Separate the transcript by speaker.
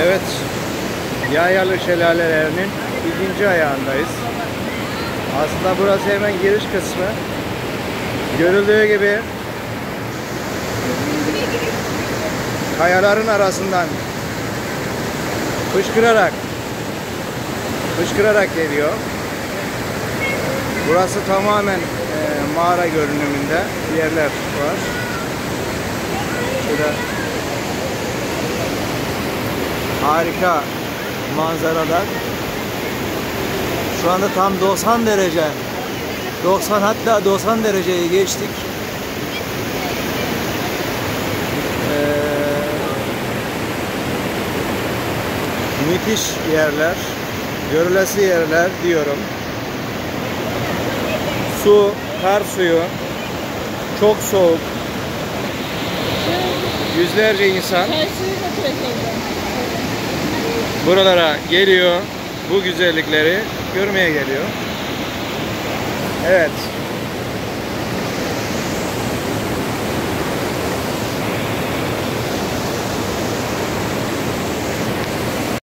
Speaker 1: Evet, Yayalı Şelalelerinin ikinci ayağındayız. Aslında burası hemen giriş kısmı. Görüldüğü gibi kayaların arasından fışkırarak fışkırarak geliyor. Burası tamamen e, mağara görünümünde yerler var. Şurada harika manzaralar. Şu anda tam 90 derece. 90 hatta 90 dereceyi geçtik. Ee, müthiş yerler. Görülesi yerler diyorum. Su, kar suyu çok soğuk. Yüzlerce insan buralara geliyor. Bu güzellikleri görmeye geliyor. Evet.